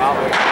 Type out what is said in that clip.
好。